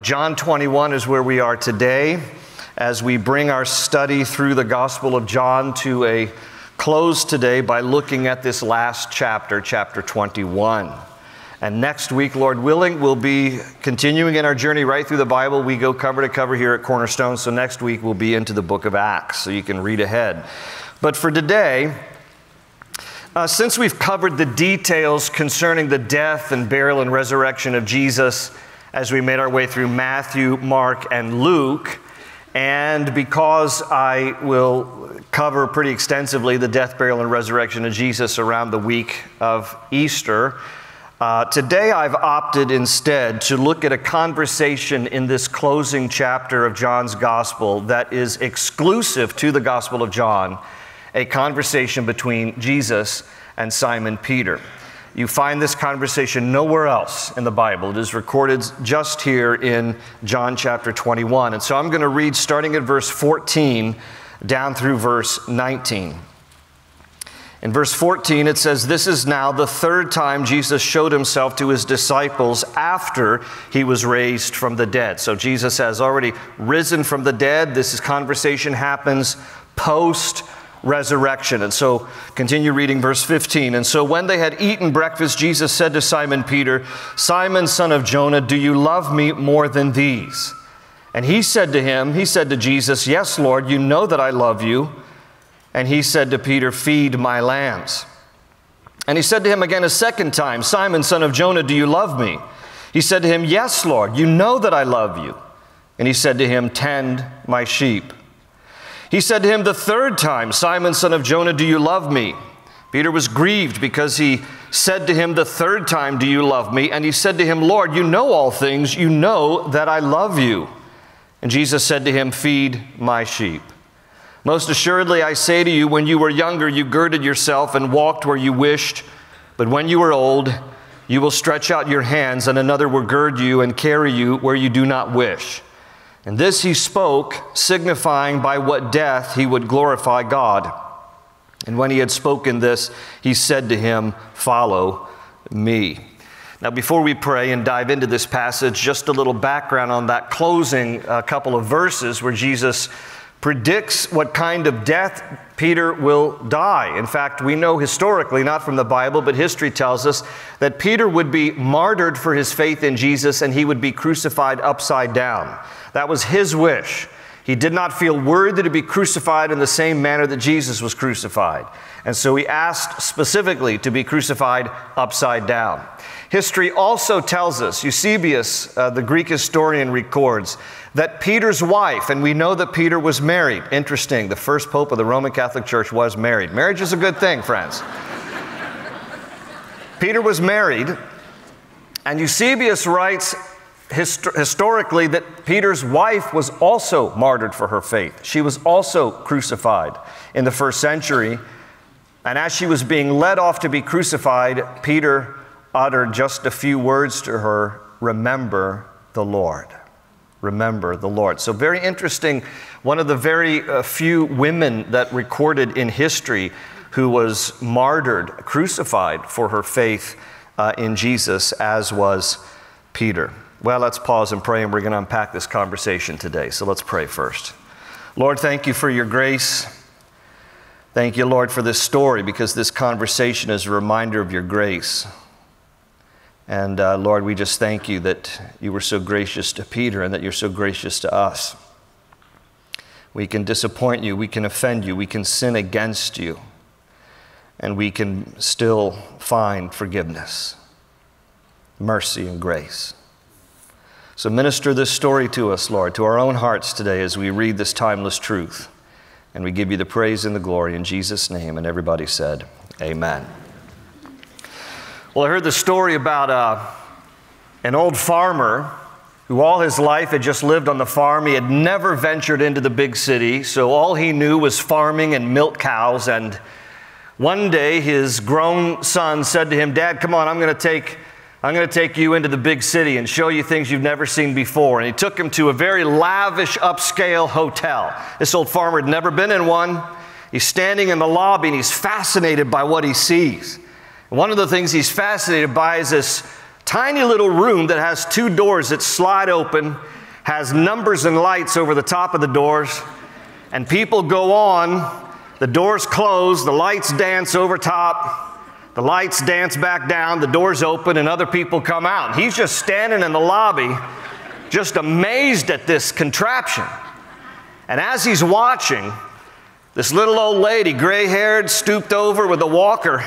John 21 is where we are today as we bring our study through the Gospel of John to a close today by looking at this last chapter, chapter 21. And next week, Lord willing, we'll be continuing in our journey right through the Bible. We go cover to cover here at Cornerstone. So next week, we'll be into the book of Acts, so you can read ahead. But for today, uh, since we've covered the details concerning the death and burial and resurrection of Jesus, as we made our way through Matthew, Mark, and Luke. And because I will cover pretty extensively the death, burial, and resurrection of Jesus around the week of Easter, uh, today I've opted instead to look at a conversation in this closing chapter of John's Gospel that is exclusive to the Gospel of John, a conversation between Jesus and Simon Peter. You find this conversation nowhere else in the Bible. It is recorded just here in John chapter 21. And so I'm going to read starting at verse 14 down through verse 19. In verse 14, it says, This is now the third time Jesus showed himself to his disciples after he was raised from the dead. So Jesus has already risen from the dead. This conversation happens post resurrection. And so continue reading verse 15. And so when they had eaten breakfast, Jesus said to Simon Peter, Simon, son of Jonah, do you love me more than these? And he said to him, He said to Jesus, Yes, Lord, you know that I love you. And he said to Peter, Feed my lambs. And he said to him again a second time, Simon, son of Jonah, do you love me? He said to him, Yes, Lord, you know that I love you. And he said to him, Tend my sheep. He said to him the third time, Simon, son of Jonah, do you love me? Peter was grieved because he said to him the third time, Do you love me? And he said to him, Lord, you know all things. You know that I love you. And Jesus said to him, Feed my sheep. Most assuredly, I say to you, when you were younger, you girded yourself and walked where you wished. But when you are old, you will stretch out your hands, and another will gird you and carry you where you do not wish. And this he spoke, signifying by what death he would glorify God. And when he had spoken this, he said to him, Follow me. Now, before we pray and dive into this passage, just a little background on that closing uh, couple of verses where Jesus predicts what kind of death Peter will die. In fact, we know historically, not from the Bible, but history tells us that Peter would be martyred for his faith in Jesus and he would be crucified upside down. That was his wish. He did not feel worthy to be crucified in the same manner that Jesus was crucified. And so he asked specifically to be crucified upside down. History also tells us, Eusebius, uh, the Greek historian, records that Peter's wife, and we know that Peter was married. Interesting, the first pope of the Roman Catholic Church was married. Marriage is a good thing, friends. Peter was married, and Eusebius writes hist- historically that Peter's wife was also martyred for her faith. She was also crucified in the first century. And as she was being led off to be crucified, Peter uttered just a few words to her Remember the Lord. Remember the Lord. So, very interesting. One of the very uh, few women that recorded in history who was martyred, crucified for her faith uh, in Jesus, as was Peter. Well, let's pause and pray, and we're going to unpack this conversation today. So let's pray first. Lord, thank you for your grace. Thank you, Lord, for this story because this conversation is a reminder of your grace. And uh, Lord, we just thank you that you were so gracious to Peter and that you're so gracious to us. We can disappoint you, we can offend you, we can sin against you, and we can still find forgiveness, mercy, and grace. So minister this story to us, Lord, to our own hearts today as we read this timeless truth. And we give you the praise and the glory in Jesus' name. And everybody said, Amen. Well, I heard the story about uh, an old farmer who all his life had just lived on the farm. He had never ventured into the big city, so all he knew was farming and milk cows. And one day his grown son said to him, Dad, come on, I'm going to take I'm going to take you into the big city and show you things you've never seen before. And he took him to a very lavish, upscale hotel. This old farmer had never been in one. He's standing in the lobby and he's fascinated by what he sees. And one of the things he's fascinated by is this tiny little room that has two doors that slide open, has numbers and lights over the top of the doors, and people go on. The doors close, the lights dance over top, the lights dance back down, the doors open, and other people come out. He's just standing in the lobby, just amazed at this contraption. And as he's watching, this little old lady, gray haired, stooped over with a walker,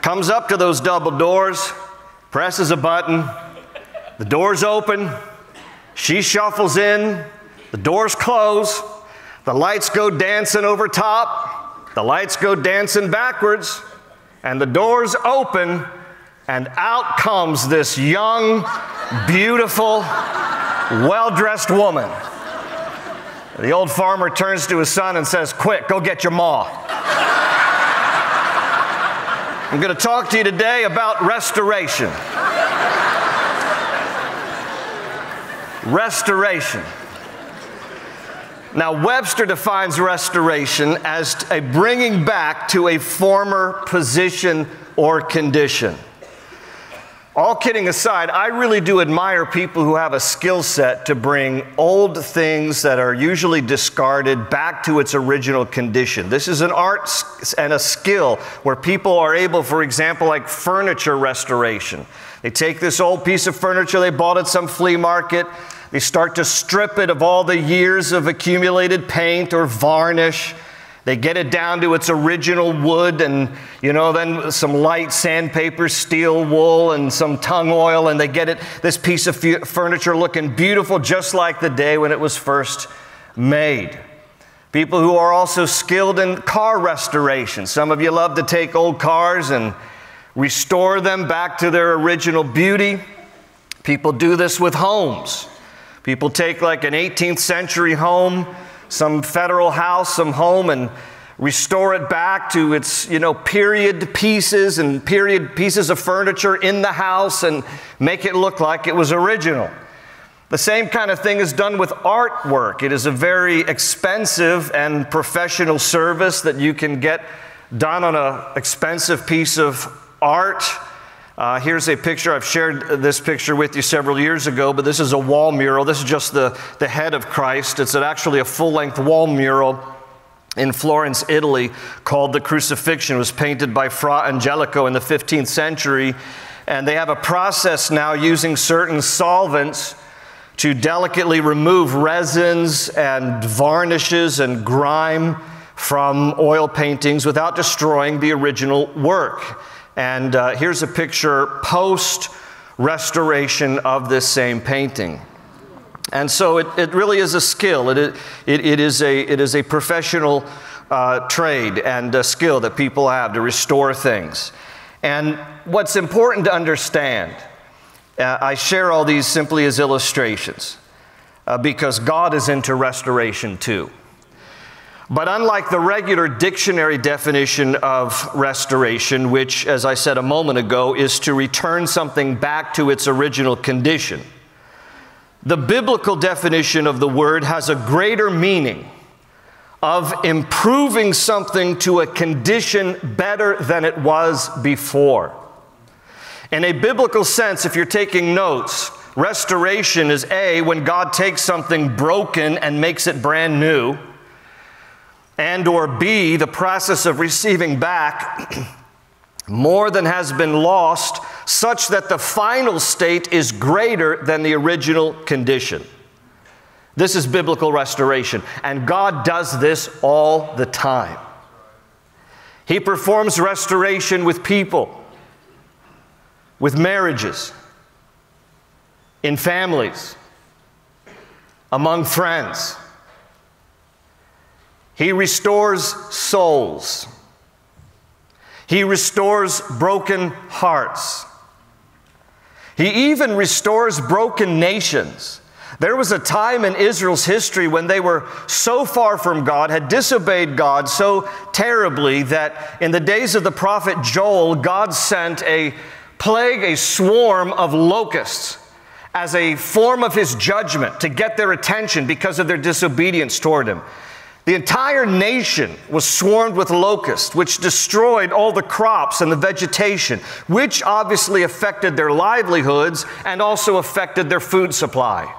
comes up to those double doors, presses a button, the doors open, she shuffles in, the doors close, the lights go dancing over top, the lights go dancing backwards, and the doors open, and out comes this young, beautiful, well dressed woman. The old farmer turns to his son and says, Quick, go get your ma. I'm going to talk to you today about restoration. restoration. Now, Webster defines restoration as a bringing back to a former position or condition. All kidding aside, I really do admire people who have a skill set to bring old things that are usually discarded back to its original condition. This is an art and a skill where people are able, for example, like furniture restoration. They take this old piece of furniture they bought at some flea market, they start to strip it of all the years of accumulated paint or varnish. They get it down to its original wood and, you know, then some light sandpaper, steel wool, and some tung oil, and they get it, this piece of furniture looking beautiful just like the day when it was first made. People who are also skilled in car restoration. Some of you love to take old cars and restore them back to their original beauty. People do this with homes. People take like an 18th century home some federal house, some home, and restore it back to its, you know, period pieces and period pieces of furniture in the house and make it look like it was original. The same kind of thing is done with artwork. It is a very expensive and professional service that you can get done on an expensive piece of art. Uh, here's a picture. I've shared this picture with you several years ago, but this is a wall mural. This is just the, the head of Christ. It's actually a full length wall mural in Florence, Italy, called The Crucifixion. It was painted by Fra Angelico in the 15th century. And they have a process now using certain solvents to delicately remove resins and varnishes and grime from oil paintings without destroying the original work. And uh, here's a picture post restoration of this same painting. And so it, it really is a skill. It, it, it, is, a, it is a professional uh, trade and a skill that people have to restore things. And what's important to understand, uh, I share all these simply as illustrations uh, because God is into restoration too. But unlike the regular dictionary definition of restoration, which, as I said a moment ago, is to return something back to its original condition, the biblical definition of the word has a greater meaning of improving something to a condition better than it was before. In a biblical sense, if you're taking notes, restoration is A, when God takes something broken and makes it brand new and or b the process of receiving back more than has been lost such that the final state is greater than the original condition. This is biblical restoration and god does this all the time. He performs restoration with people with marriages in families among friends he restores souls. He restores broken hearts. He even restores broken nations. There was a time in Israel's history when they were so far from God, had disobeyed God so terribly that in the days of the prophet Joel, God sent a plague, a swarm of locusts as a form of his judgment to get their attention because of their disobedience toward him. The entire nation was swarmed with locusts, which destroyed all the crops and the vegetation, which obviously affected their livelihoods and also affected their food supply.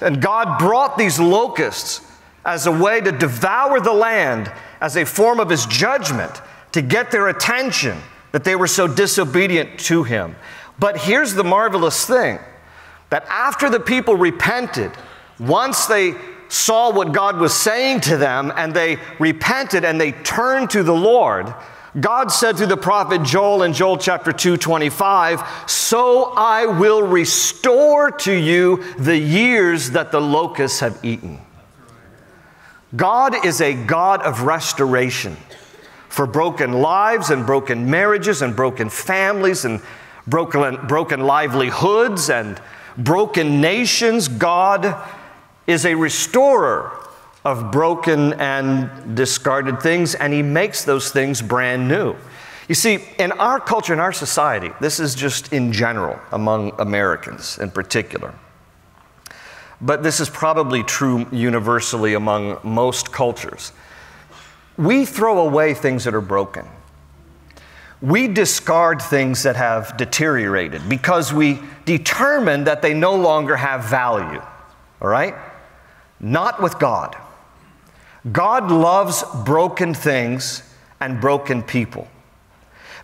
And God brought these locusts as a way to devour the land as a form of his judgment to get their attention that they were so disobedient to him. But here's the marvelous thing that after the people repented, once they saw what God was saying to them and they repented and they turned to the Lord, God said through the prophet Joel in Joel chapter 2 25, So I will restore to you the years that the locusts have eaten. God is a God of restoration for broken lives and broken marriages and broken families and broken, broken livelihoods and broken nations. God is a restorer of broken and discarded things, and He makes those things brand new. You see, in our culture, in our society, this is just in general among Americans in particular, but this is probably true universally among most cultures. We throw away things that are broken. We discard things that have deteriorated because we determine that they no longer have value. All right? Not with God. God loves broken things and broken people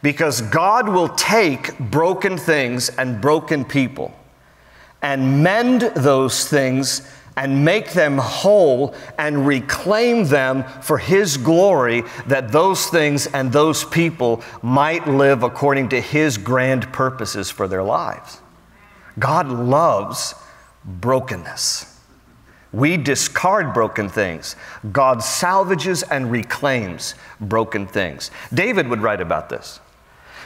because God will take broken things and broken people and mend those things and make them whole and reclaim them for His glory, that those things and those people might live according to His grand purposes for their lives. God loves brokenness. We discard broken things. God salvages and reclaims broken things. David would write about this.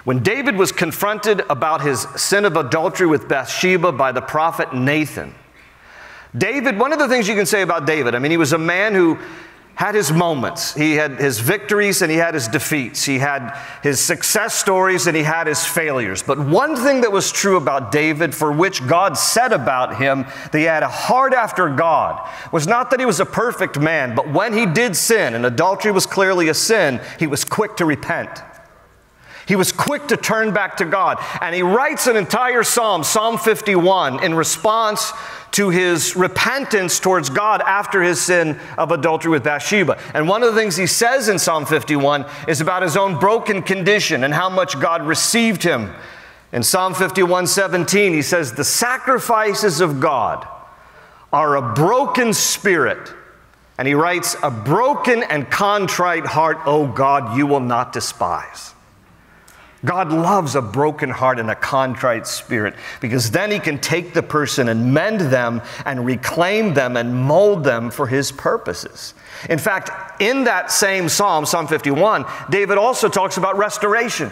When David was confronted about his sin of adultery with Bathsheba by the prophet Nathan, David, one of the things you can say about David, I mean, he was a man who had his moments. He had his victories and he had his defeats. He had his success stories and he had his failures. But one thing that was true about David, for which God said about him that he had a heart after God, was not that he was a perfect man, but when he did sin, and adultery was clearly a sin, he was quick to repent. He was quick to turn back to God. And he writes an entire psalm, Psalm 51, in response to his repentance towards God after his sin of adultery with Bathsheba. And one of the things he says in Psalm 51 is about his own broken condition and how much God received him. In Psalm 51 17, he says, The sacrifices of God are a broken spirit. And he writes, A broken and contrite heart, O God, you will not despise. God loves a broken heart and a contrite spirit because then He can take the person and mend them and reclaim them and mold them for His purposes. In fact, in that same Psalm, Psalm 51, David also talks about restoration.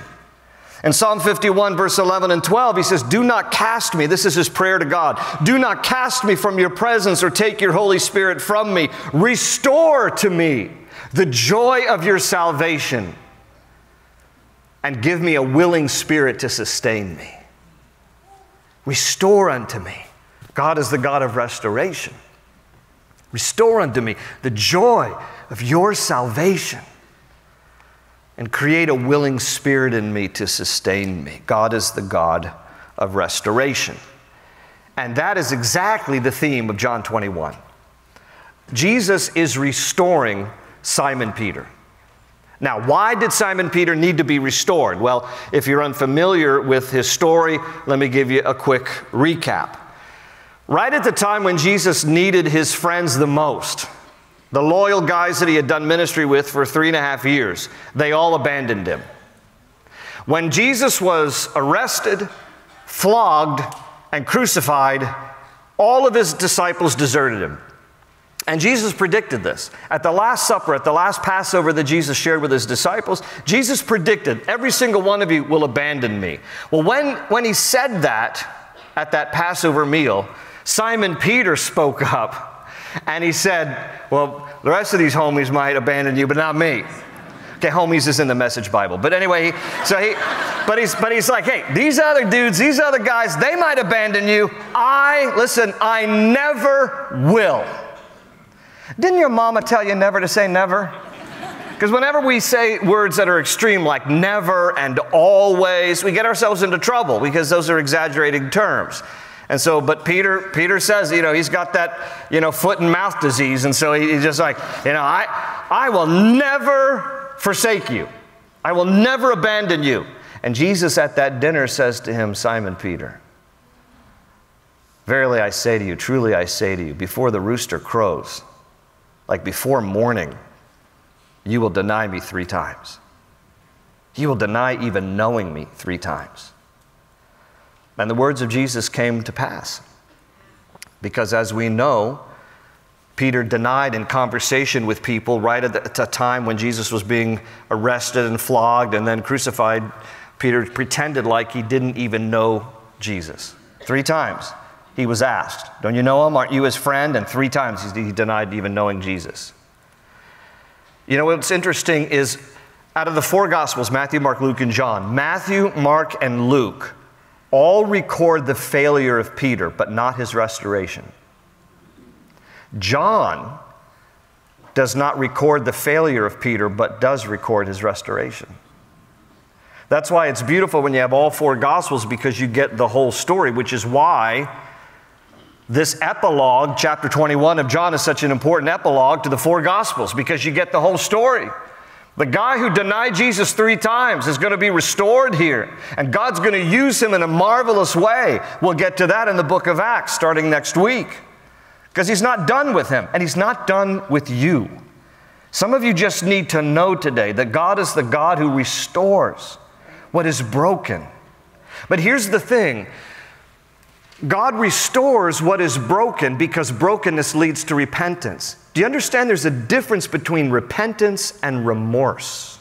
In Psalm 51, verse 11 and 12, he says, Do not cast me. This is his prayer to God. Do not cast me from your presence or take your Holy Spirit from me. Restore to me the joy of your salvation and give me a willing spirit to sustain me. Restore unto me. God is the God of restoration. Restore unto me the joy of your salvation and create a willing spirit in me to sustain me. God is the God of restoration. And that is exactly the theme of John 21. Jesus is restoring Simon Peter. Now, why did Simon Peter need to be restored? Well, if you're unfamiliar with his story, let me give you a quick recap. Right at the time when Jesus needed his friends the most, the loyal guys that he had done ministry with for three and a half years, they all abandoned him. When Jesus was arrested, flogged, and crucified, all of his disciples deserted him. And Jesus predicted this. At the Last Supper, at the last Passover that Jesus shared with his disciples, Jesus predicted, Every single one of you will abandon me. Well, when, when he said that at that Passover meal, Simon Peter spoke up and he said, Well, the rest of these homies might abandon you, but not me. Okay, homies is in the message Bible. But anyway, so he, but he's, but he's like, hey, these other dudes, these other guys, they might abandon you. I, listen, I never will. Didn't your mama tell you never to say never? Because whenever we say words that are extreme, like never and always, we get ourselves into trouble because those are exaggerating terms. And so, but Peter, Peter says, you know, he's got that, you know, foot and mouth disease. And so he, he's just like, you know, I, I will never forsake you. I will never abandon you. And Jesus at that dinner says to him, Simon Peter, Verily I say to you, truly I say to you, before the rooster crows, like before morning, you will deny me three times. You will deny even knowing me three times. And the words of Jesus came to pass. Because as we know, Peter denied in conversation with people right at the time when Jesus was being arrested and flogged and then crucified. Peter pretended like he didn't even know Jesus. Three times he was asked, Don't you know him? Aren't you his friend? And three times he denied even knowing Jesus. You know what's interesting is out of the four Gospels Matthew, Mark, Luke, and John Matthew, Mark, and Luke all record the failure of Peter, but not his restoration. John does not record the failure of Peter, but does record his restoration. That's why it's beautiful when you have all four Gospels because you get the whole story, which is why this epilogue, chapter 21 of John, is such an important epilogue to the four Gospels because you get the whole story. The guy who denied Jesus three times is going to be restored here, and God's going to use him in a marvelous way. We'll get to that in the book of Acts starting next week because he's not done with him, and he's not done with you. Some of you just need to know today that God is the God who restores what is broken. But here's the thing God restores what is broken because brokenness leads to repentance. Do you understand there's a difference between repentance and remorse?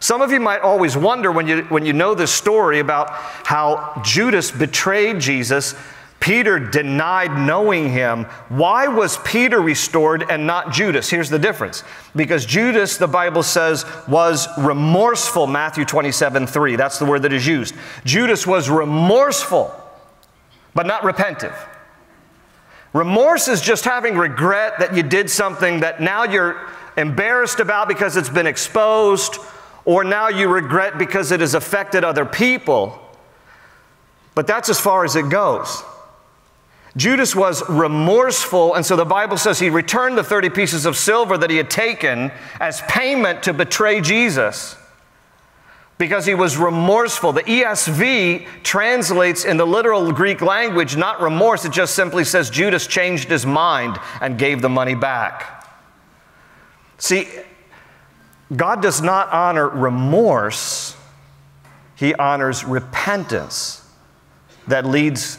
Some of you might always wonder when you, when you know this story about how Judas betrayed Jesus, Peter denied knowing him. Why was Peter restored and not Judas? Here's the difference. Because Judas, the Bible says, was remorseful, Matthew 27 3. That's the word that is used. Judas was remorseful but not repentive. Remorse is just having regret that you did something that now you're embarrassed about because it's been exposed, or now you regret because it has affected other people. But that's as far as it goes. Judas was remorseful, and so the Bible says he returned the 30 pieces of silver that he had taken as payment to betray Jesus because he was remorseful. The ESV translates in the literal Greek language not remorse, it just simply says Judas changed his mind and gave the money back. See, God does not honor remorse, he honors repentance that leads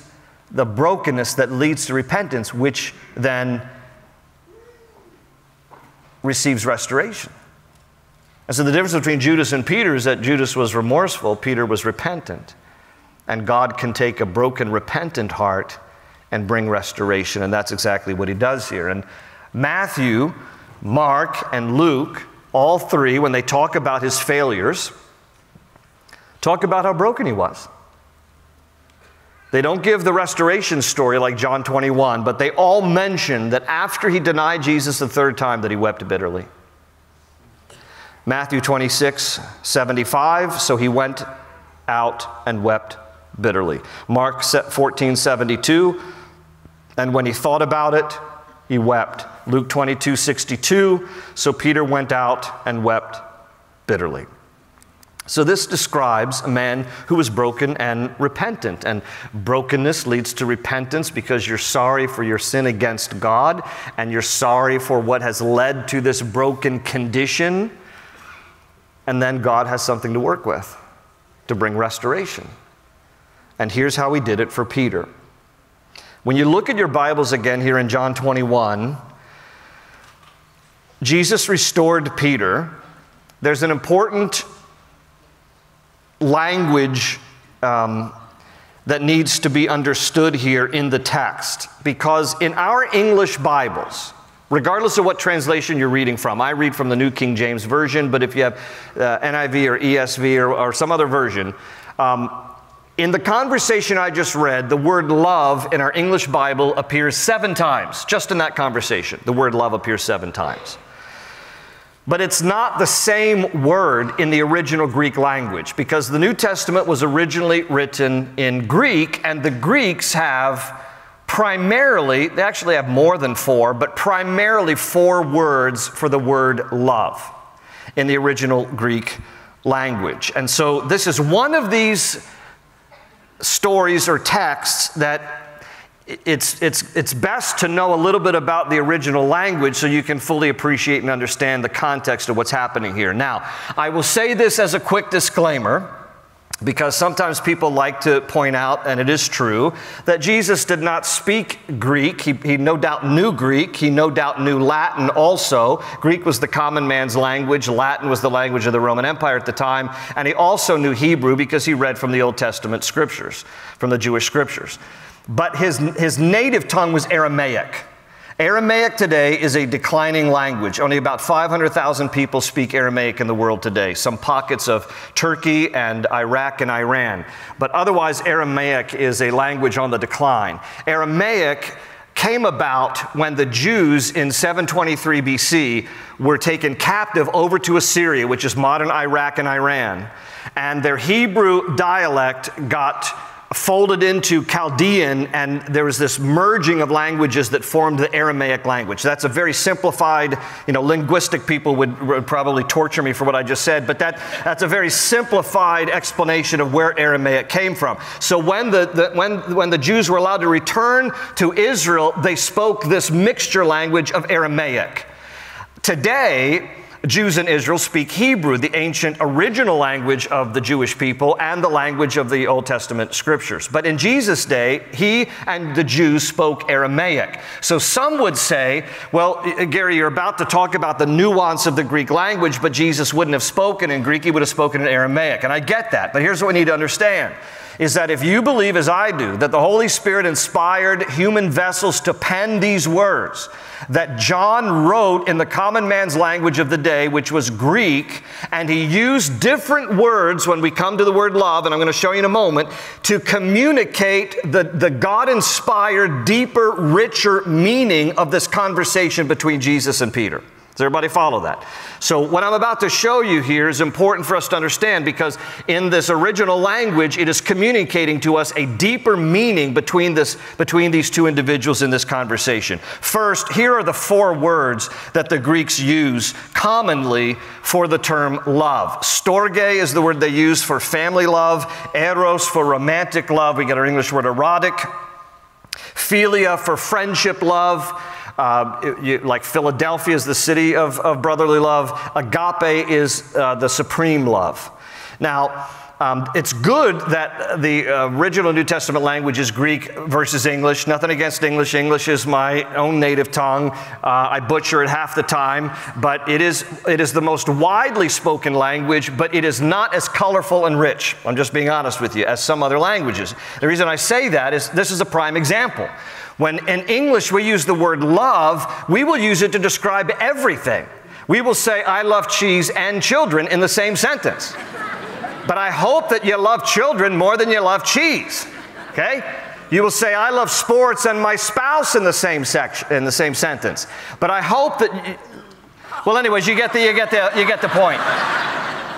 the brokenness that leads to repentance, which then receives restoration. And so the difference between Judas and Peter is that Judas was remorseful, Peter was repentant. And God can take a broken, repentant heart and bring restoration. And that's exactly what he does here. And Matthew, Mark, and Luke, all three, when they talk about his failures, talk about how broken he was. They don't give the restoration story like John 21, but they all mention that after he denied Jesus the third time that he wept bitterly. Matthew 26, 75, so he went out and wept bitterly. Mark 14, 72, and when he thought about it, he wept. Luke 22, 62, so Peter went out and wept bitterly. So, this describes a man who was broken and repentant. And brokenness leads to repentance because you're sorry for your sin against God and you're sorry for what has led to this broken condition. And then God has something to work with to bring restoration. And here's how he did it for Peter. When you look at your Bibles again here in John 21, Jesus restored Peter. There's an important language um, that needs to be understood here in the text because in our English Bibles, regardless of what translation you're reading from. I read from the New King James Version, but if you have uh, NIV or ESV or, or, some other version, um, In the conversation I just read, the word love in our English Bible appears seven times. Just in that conversation, the word love appears seven times. But it's not the same word in the original Greek language because the New Testament was originally written in Greek, and the Greeks have primarily, they actually have more than four, but primarily four words for the word love in the original Greek language. And so this is one of these stories or texts that it's, it's, it's best to know a little bit about the original language so you can fully appreciate and understand the context of what's happening here. Now, I will say this as a quick disclaimer because sometimes people like to point out, and it is true, that Jesus did not speak Greek. He, he, no doubt knew Greek. He no doubt knew Latin also. Greek was the common man's language, Latin was the language of the Roman Empire at the time. And he also knew Hebrew because he read from the Old Testament scriptures, from the Jewish scriptures. But his, his native tongue was Aramaic. Aramaic today is a declining language. Only about 500,000 people speak Aramaic in the world today, some pockets of Turkey and Iraq and Iran. But otherwise, Aramaic is a language on the decline. Aramaic came about when the Jews in 723 BC were taken captive over to Assyria, which is modern Iraq and Iran, and their Hebrew dialect got folded into Chaldean, and there was this merging of languages that formed the Aramaic language. That's a very simplified, you know, linguistic people would, would probably torture me for what I just said, but that, that's a very simplified explanation of where Aramaic came from. So when the, the, when, when the Jews were allowed to return to Israel, they spoke this mixture language of Aramaic. Today, Jews in Israel speak Hebrew, the ancient original language of the Jewish people and the language of the Old Testament scriptures. But in Jesus' day, he and the Jews spoke Aramaic. So some would say, well, uh, Gary, you're about to talk about the nuance of the Greek language, but Jesus wouldn't have spoken in Greek, he would have spoken in Aramaic. And I get that, but here's what we need to understand is that if you believe, as I do, that the Holy Spirit inspired human vessels to pen these words, that John wrote in the common man's language of the day, which was Greek, and he used different words when we come to the word love, and I'm going to show you in a moment, to communicate the, the God inspired, deeper, richer meaning of this conversation between Jesus and Peter. Does everybody follow that? So, what I'm about to show you here is important for us to understand because in this original language, it is communicating to us a deeper meaning between, this, between these two individuals in this conversation. First, here are the four words that the Greeks use commonly for the term love. Storge is the word they use for family love, eros for romantic love. We get our English word erotic, philia for friendship love. Uh, you, like Philadelphia is the city of, of brotherly love. Agape is uh, the supreme love. Now, um, it's good that the original New Testament language is Greek versus English. Nothing against English. English is my own native tongue. Uh, I butcher it half the time, but it is, it is the most widely spoken language, but it is not as colorful and rich. I'm just being honest with you, as some other languages. The reason I say that is this is a prime example. When in English we use the word love, we will use it to describe everything. We will say, I love cheese and children in the same sentence. But I hope that you love children more than you love cheese. Okay? You will say, I love sports and my spouse in the same section, in the same sentence. But I hope that well, anyways, you get the, you get the, you get the point.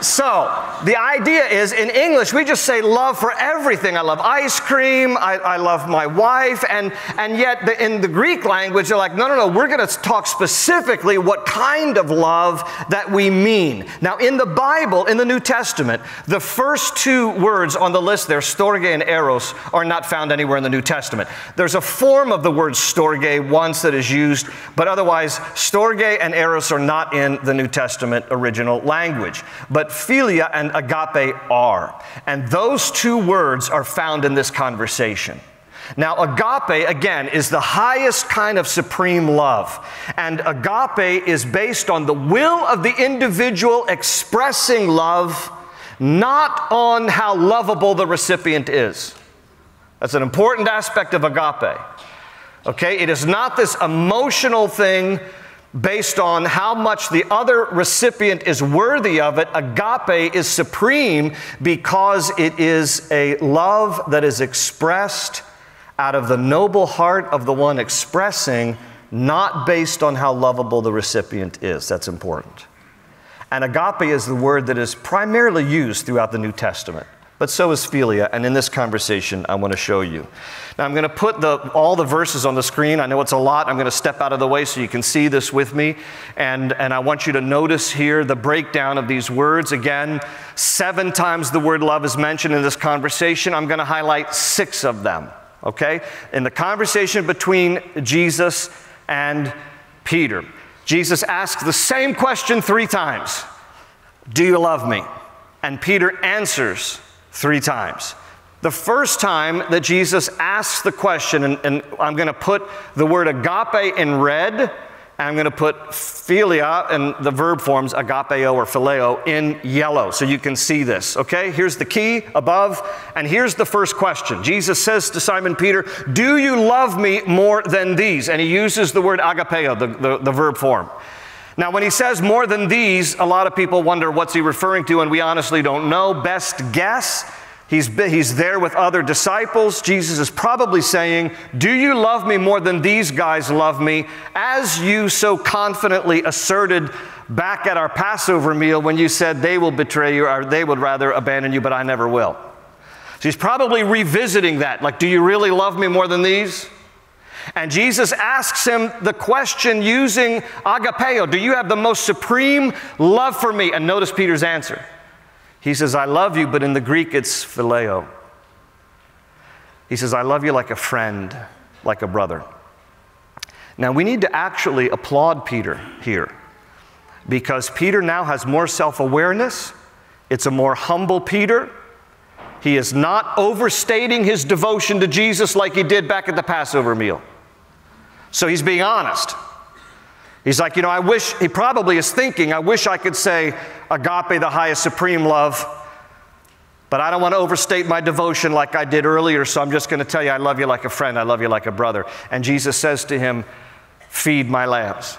So, the idea is in English, we just say love for everything. I love ice cream, I, I love my wife, and, and yet the, in the Greek language, they're like, no, no, no, we're going to talk specifically what kind of love that we mean. Now, in the Bible, in the New Testament, the first two words on the list there, storge and eros, are not found anywhere in the New Testament. There's a form of the word storge once that is used, but otherwise, storge and eros are not in the New Testament original language. But philia and agape are. And those two words are found in this conversation. Now, agape, again, is the highest kind of supreme love. And agape is based on the will of the individual expressing love, not on how lovable the recipient is. That's an important aspect of agape. Okay? It is not this emotional thing based on how much the other recipient is worthy of it. Agape is supreme because it is a love that is expressed out of the noble heart of the one expressing, not based on how lovable the recipient is. That's important. And agape is the word that is primarily used throughout the New Testament but so is philia. And in this conversation, I want to show you. Now, I'm going to put the, all the verses on the screen. I know it's a lot. I'm going to step out of the way so you can see this with me. And, and I want you to notice here the breakdown of these words. Again, seven times the word love is mentioned in this conversation. I'm going to highlight six of them, okay? In the conversation between Jesus and Peter, Jesus asks the same question three times Do you love me? And Peter answers three times. The first time that Jesus asks the question, and, and I'm going to put the word agape in red, and I'm going to put philia and the verb forms agapeo or phileo in yellow so you can see this. Okay, here's the key above, and here's the first question. Jesus says to Simon Peter, Do you love me more than these? And he uses the word agapeo, the, the, the verb form. Now, when he says more than these, a lot of people wonder what's he referring to, and we honestly don't know. Best guess, he's, he's there with other disciples. Jesus is probably saying, Do you love me more than these guys love me, as you so confidently asserted back at our Passover meal when you said they will betray you or they would rather abandon you, but I never will? So he's probably revisiting that. Like, do you really love me more than these? And Jesus asks him the question using agapeo Do you have the most supreme love for me? And notice Peter's answer. He says, I love you, but in the Greek it's phileo. He says, I love you like a friend, like a brother. Now we need to actually applaud Peter here because Peter now has more self awareness. It's a more humble Peter. He is not overstating his devotion to Jesus like he did back at the Passover meal. So he's being honest. He's like, you know, I wish, he probably is thinking, I wish I could say agape, the highest supreme love, but I don't want to overstate my devotion like I did earlier, so I'm just going to tell you, I love you like a friend, I love you like a brother. And Jesus says to him, Feed my lambs.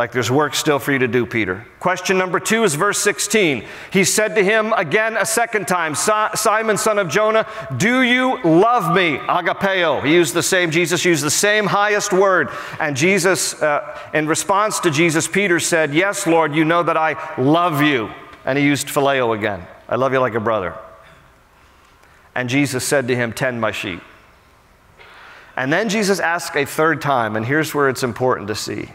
Like there's work still for you to do, Peter. Question number two is verse 16. He said to him again a second time, Simon, son of Jonah, do you love me? Agapeo. He used the same, Jesus used the same highest word. And Jesus, uh, in response to Jesus, Peter said, Yes, Lord, you know that I love you. And he used phileo again. I love you like a brother. And Jesus said to him, Tend my sheep. And then Jesus asked a third time, and here's where it's important to see.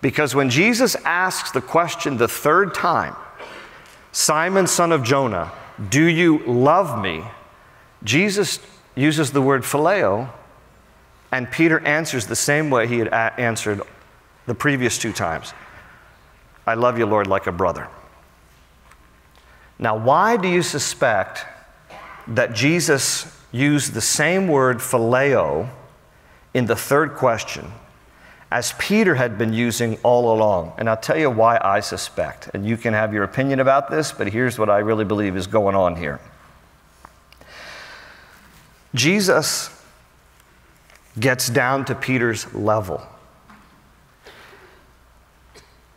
Because when Jesus asks the question the third time, Simon, son of Jonah, do you love me? Jesus uses the word phileo, and Peter answers the same way he had answered the previous two times I love you, Lord, like a brother. Now, why do you suspect that Jesus used the same word phileo in the third question as Peter had been using all along. And I'll tell you why I suspect. And you can have your opinion about this, but here's what I really believe is going on here. Jesus gets down to Peter's level.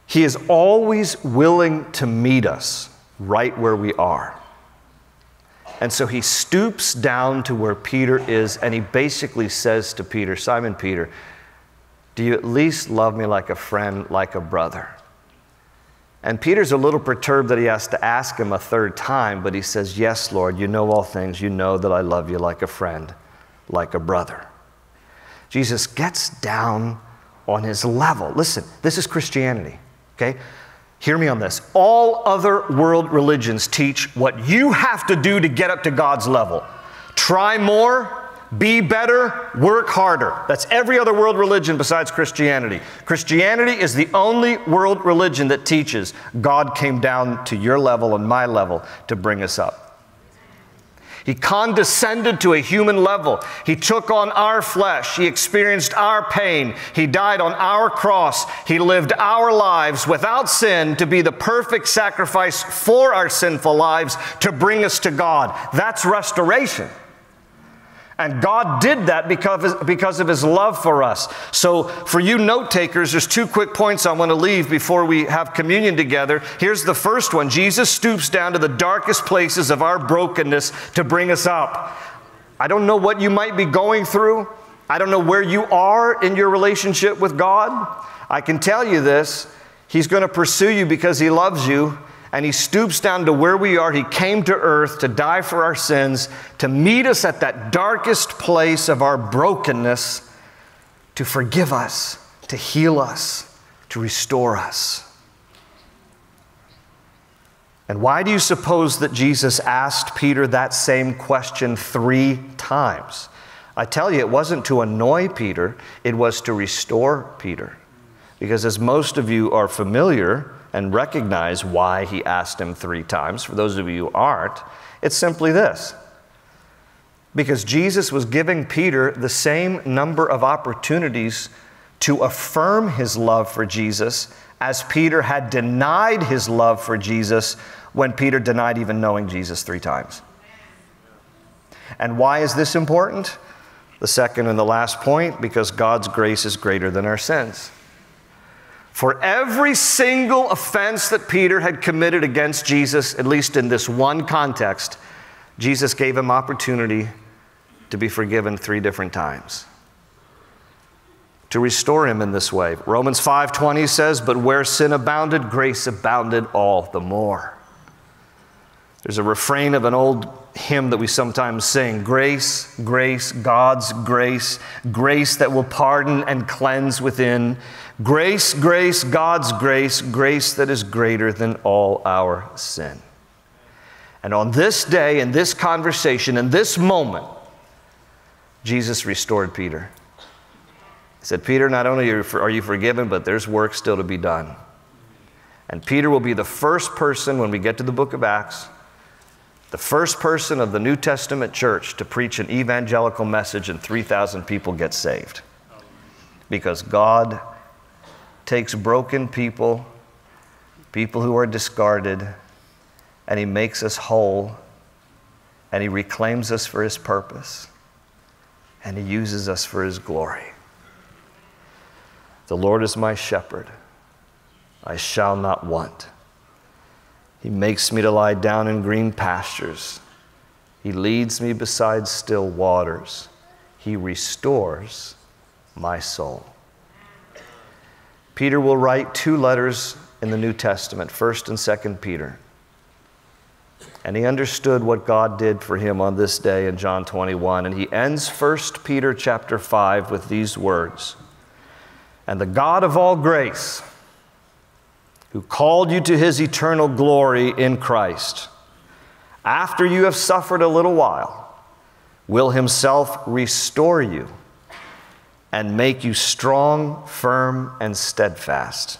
He is always willing to meet us right where we are. And so he stoops down to where Peter is, and he basically says to Peter, Simon Peter, do you at least love me like a friend, like a brother? And Peter's a little perturbed that he has to ask him a third time, but he says, Yes, Lord, you know all things. You know that I love you like a friend, like a brother. Jesus gets down on his level. Listen, this is Christianity, okay? Hear me on this. All other world religions teach what you have to do to get up to God's level. Try more, be better, work harder. That's every other world religion besides Christianity. Christianity is the only world religion that teaches God came down to your level and my level to bring us up. He condescended to a human level. He took on our flesh. He experienced our pain. He died on our cross. He lived our lives without sin to be the perfect sacrifice for our sinful lives to bring us to God. That's restoration. And God did that because of, because of his love for us. So, for you note takers, there's two quick points I want to leave before we have communion together. Here's the first one Jesus stoops down to the darkest places of our brokenness to bring us up. I don't know what you might be going through, I don't know where you are in your relationship with God. I can tell you this He's going to pursue you because He loves you and he stoops down to where we are. He came to earth to die for our sins, to meet us at that darkest place of our brokenness, to forgive us, to heal us, to restore us. And why do you suppose that Jesus asked Peter that same question three times? I tell you, it wasn't to annoy Peter, it was to restore Peter. Because as most of you are familiar, and recognize why he asked him three times. For those of you who aren't, it's simply this because Jesus was giving Peter the same number of opportunities to affirm his love for Jesus as Peter had denied his love for Jesus when Peter denied even knowing Jesus three times. And why is this important? The second and the last point because God's grace is greater than our sins. For every single offense that Peter had committed against Jesus, at least in this one context, Jesus gave him opportunity to be forgiven three different times. To restore him in this way. Romans 5:20 says, "But where sin abounded, grace abounded all the more." There's a refrain of an old hymn that we sometimes sing Grace, grace, God's grace, grace that will pardon and cleanse within, Grace, grace, God's grace, grace that is greater than all our sin. And on this day, in this conversation, in this moment, Jesus restored Peter. He said, Peter, not only are you forgiven, but there's work still to be done. And Peter will be the first person when we get to the book of Acts, the first person of the New Testament church to preach an evangelical message and 3,000 people get saved. Because God takes broken people, people who are discarded, and He makes us whole, and He reclaims us for His purpose, and He uses us for His glory. The Lord is my shepherd, I shall not want. He makes me to lie down in green pastures. He leads me beside still waters. He restores my soul. Peter will write two letters in the New Testament, 1st and 2nd Peter. And he understood what God did for him on this day in John 21. And he ends 1 Peter chapter 5 with these words And the God of all grace, who called you to his eternal glory in Christ, after you have suffered a little while, will himself restore you and make you strong, firm, and steadfast.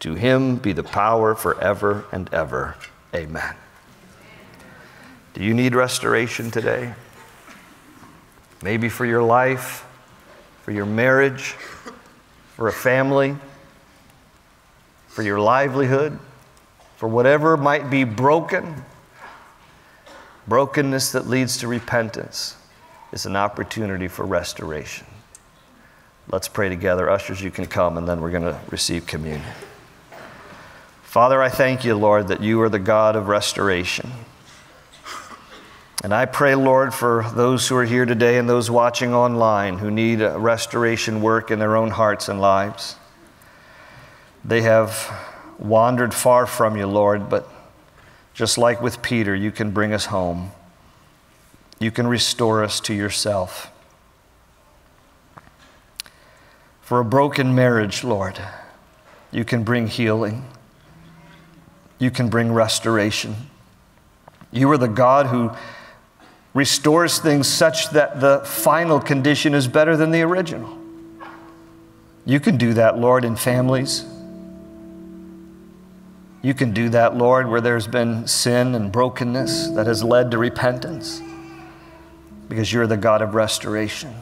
To him be the power forever and ever. Amen. Do you need restoration today? Maybe for your life, for your marriage, for a family, for your livelihood, for whatever might be broken. Brokenness that leads to repentance is an opportunity for restoration. Let's pray together. Ushers, you can come, and then we're going to receive communion. Father, I thank you, Lord, that you are the God of restoration. And I pray, Lord, for those who are here today and those watching online who need restoration work in their own hearts and lives. They have wandered far from you, Lord, but just like with Peter, you can bring us home. You can restore us to yourself for a broken marriage, Lord. You can bring healing. You can bring restoration. You are the God who restores things such that the final condition is better than the original. You can do that, Lord, in families. You can do that, Lord, where there's been sin and brokenness that has led to repentance because you're the God of restoration.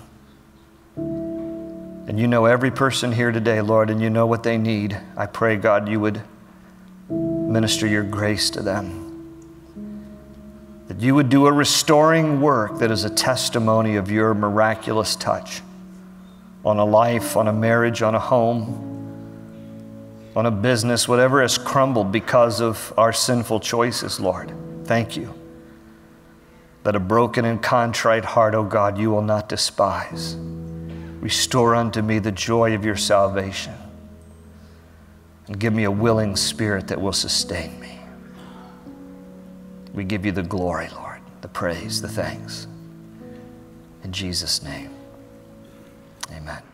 And you know every person here today, Lord, and you know what they need. I pray, God, you would minister your grace to them. That you would do a restoring work that is a testimony of your miraculous touch on a life, on a marriage, on a home, on a business, whatever has crumbled because of our sinful choices, Lord. Thank you that a broken and contrite heart, O oh God, you will not despise. Restore unto me the joy of your salvation and give me a willing spirit that will sustain me. We give you the glory, Lord, the praise, the thanks. In Jesus' name, amen.